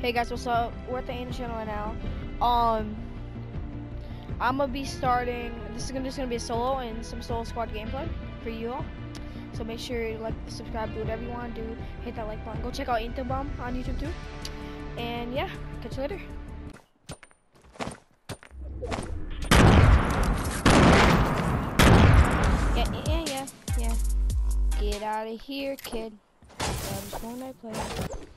Hey guys, what's up? We're at the Angel channel right now. Um, I'm gonna be starting. This is gonna just gonna be a solo and some solo squad gameplay for you all. So make sure you like, subscribe, do whatever you want to do. Hit that like button. Go check out Bomb on YouTube too. And yeah, catch you later. Yeah, yeah, yeah, yeah. Get out of here, kid. That is I play.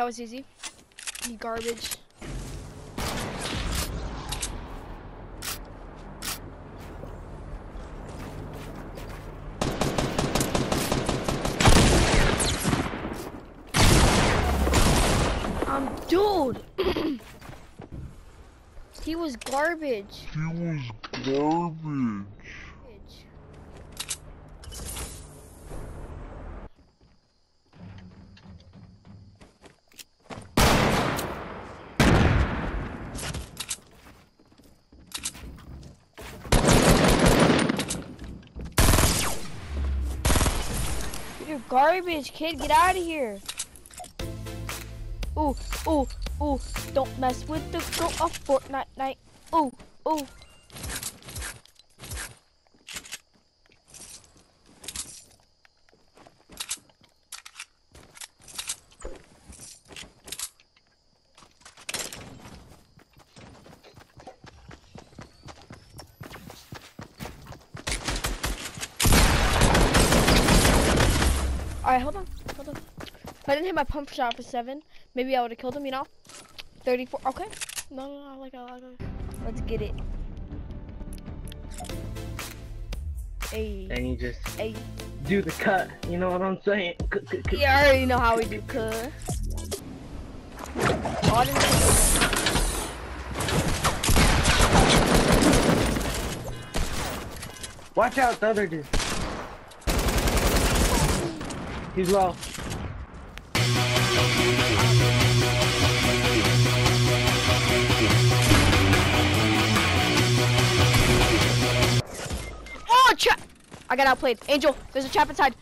That was easy. You garbage. Um, dude! he was garbage. He was garbage. Garbage, kid. Get out of here. Ooh, ooh, ooh. Don't mess with the girl of Fortnite night. Ooh, ooh. Alright, hold on. Hold on. If I didn't hit my pump shot for seven, maybe I would have killed him, you know? 34. Okay. No, no, no. I like like it. Let's get it. Hey. And you just hey. do the cut. You know what I'm saying? Yeah, I already know how we do cut. Watch out, the other dude. He's low. Oh, trap! I got outplayed. Angel, there's a trap inside.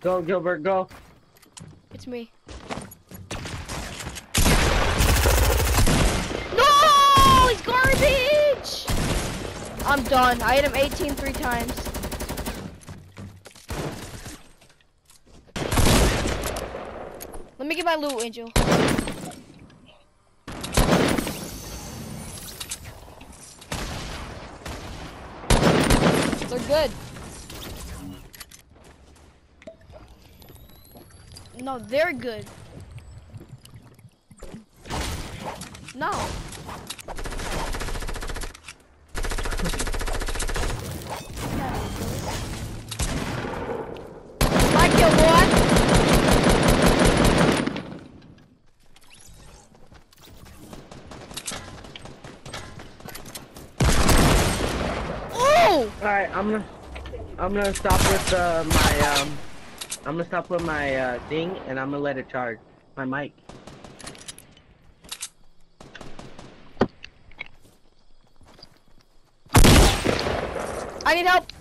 Go, Gilbert, go. It's me. No! He's garbage! I'm done. I hit him 18 three times. Let me get my loot, Angel. They're good. No, they're good. I'm gonna stop with uh, my um. I'm gonna stop with my uh, thing, and I'm gonna let it charge my mic. I need help.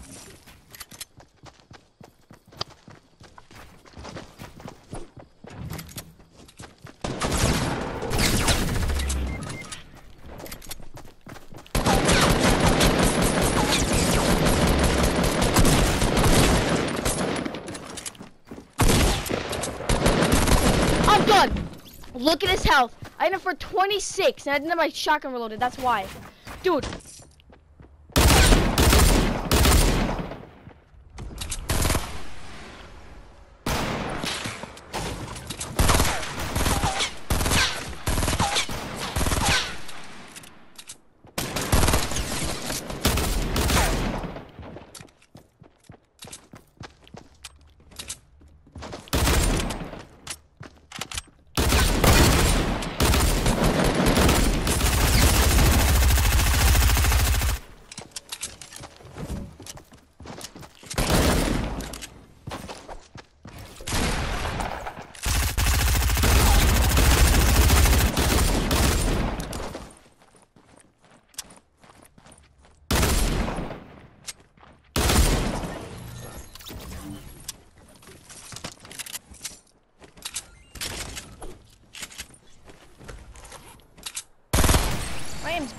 Look at his health. I had him for 26, and I didn't have my shotgun reloaded. That's why. Dude.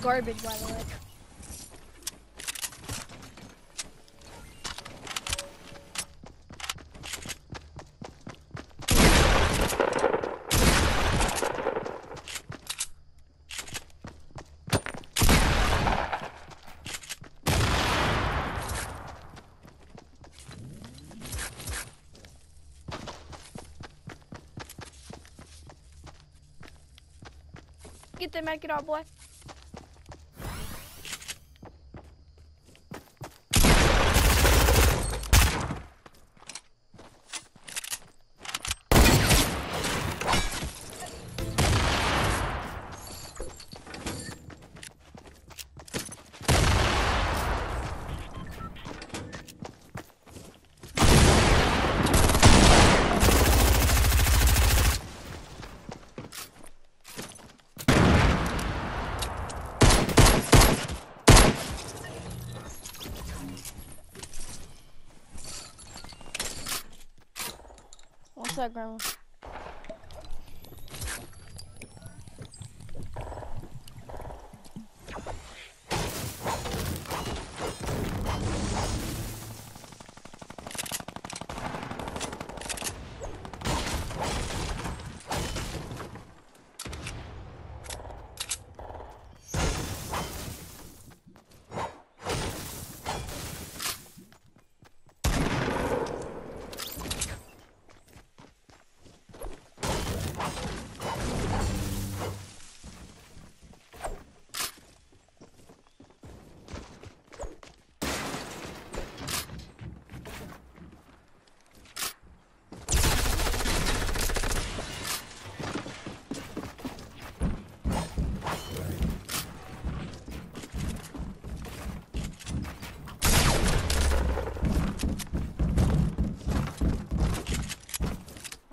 Garbage, by the way. Get the med, get out, boy. What's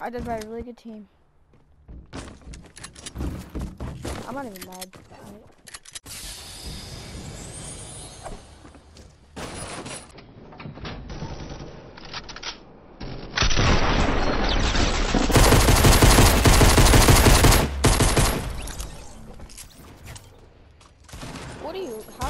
I did by a really good team. I'm not even mad. What are you? How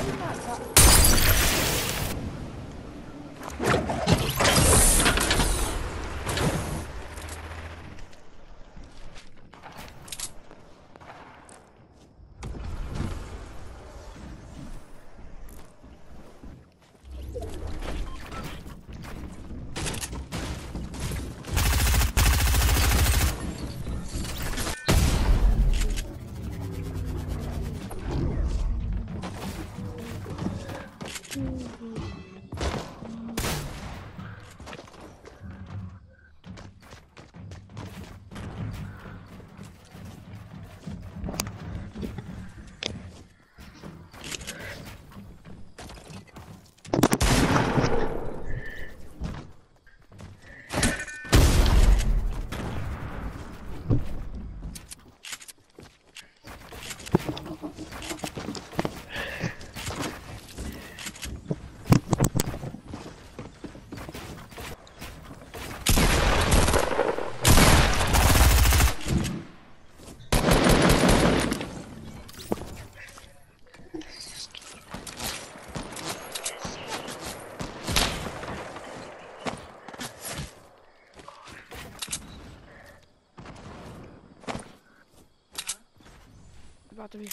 not? got- about to be.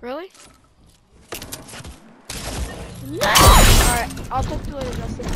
Really? Alright, I'll talk to you later, Justin.